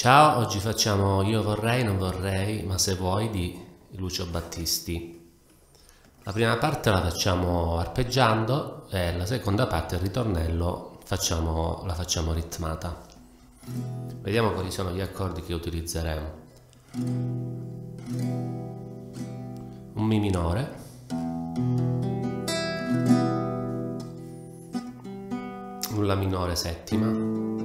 Ciao, oggi facciamo Io vorrei, non vorrei, ma se vuoi di Lucio Battisti. La prima parte la facciamo arpeggiando e la seconda parte, il ritornello, facciamo, la facciamo ritmata. Vediamo quali sono gli accordi che utilizzeremo. Un Mi minore, un La minore settima,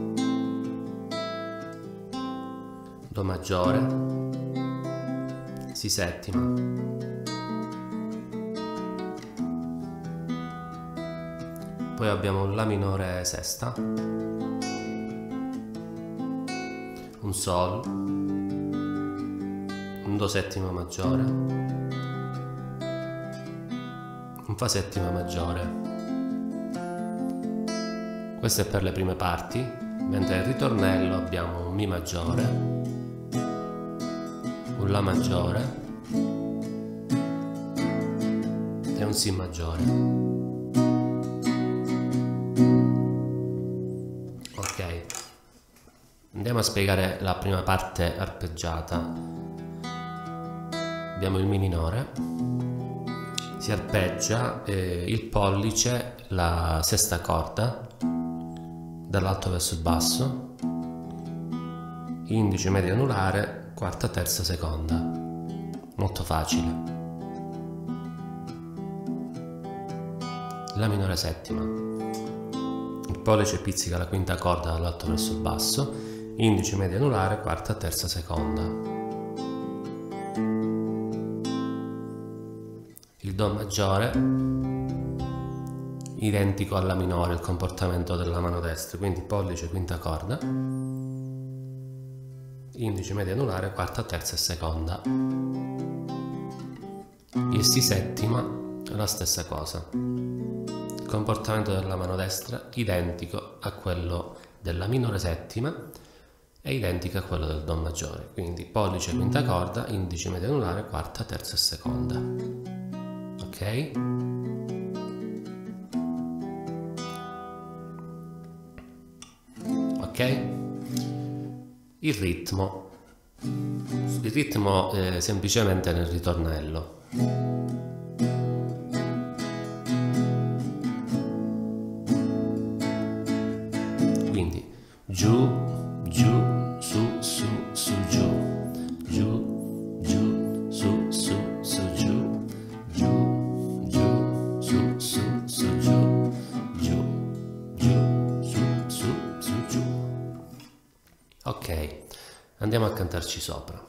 Do maggiore, Si settima, poi abbiamo La minore sesta, un Sol, un Do settima maggiore, un Fa settima maggiore. Questo è per le prime parti, mentre il ritornello abbiamo un Mi maggiore, un La maggiore e un Si maggiore. Ok, andiamo a spiegare la prima parte arpeggiata. Abbiamo il Mi minore, si arpeggia eh, il pollice, la sesta corda, dall'alto verso il basso, indice medio anulare quarta, terza, seconda. Molto facile. La minore settima. Il pollice pizzica la quinta corda dall'alto verso il basso, indice medio anulare, quarta, terza, seconda. Il Do maggiore, identico alla minore, il comportamento della mano destra, quindi pollice, quinta corda, indice media anulare, quarta, terza e seconda. Il Si settima è la stessa cosa. Il comportamento della mano destra identico a quello della minore settima è identico a quello del Do maggiore, quindi pollice quinta corda, indice media anulare, quarta, terza e seconda. Ok? Ok? Il ritmo. Il ritmo è semplicemente nel ritornello. Quindi giù, andiamo a cantarci sopra.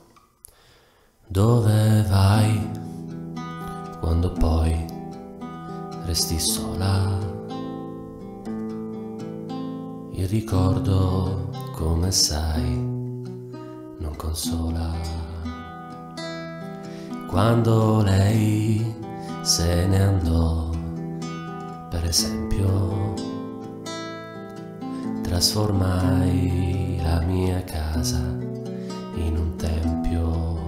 Dove vai quando poi resti sola? Il ricordo, come sai, non consola. Quando lei se ne andò, per esempio, trasformai la mia casa in un tempio.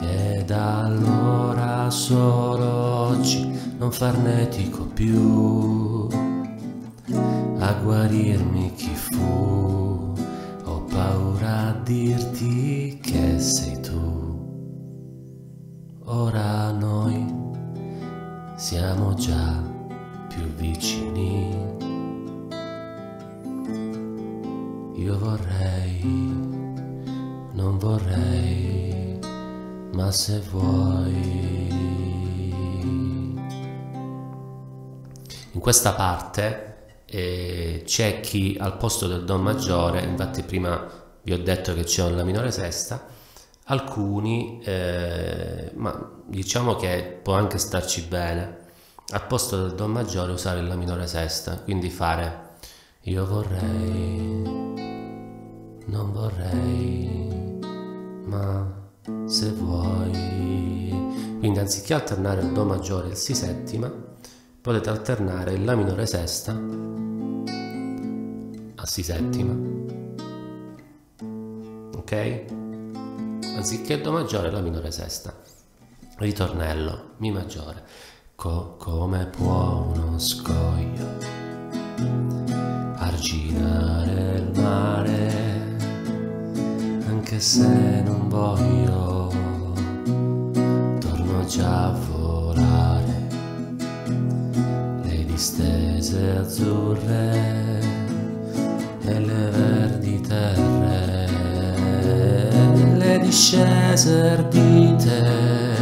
E da allora solo oggi non farnetico più a guarirmi chi fu. Ho paura a dirti che sei tu. Ora noi siamo già più vicini Io vorrei, non vorrei, ma se vuoi. In questa parte eh, c'è chi al posto del Do maggiore, infatti prima vi ho detto che c'è un La minore sesta, alcuni, eh, ma diciamo che può anche starci bene, al posto del Do maggiore usare La minore sesta, quindi fare io vorrei non vorrei, ma se vuoi. Quindi anziché alternare il Do maggiore e il Si settima, potete alternare il La minore sesta a Si settima. Ok? Anziché Do maggiore, La minore sesta. Ritornello, Mi maggiore. Co come può uno scoglio anche se non voglio, torno già a volare, le distese azzurre e le verdi terre, le discese ardite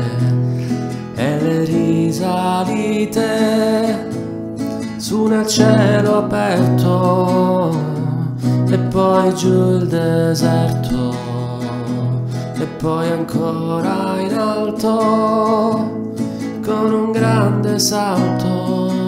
e le risalite su nel cielo aperto e poi giù il deserto e poi ancora in alto con un grande salto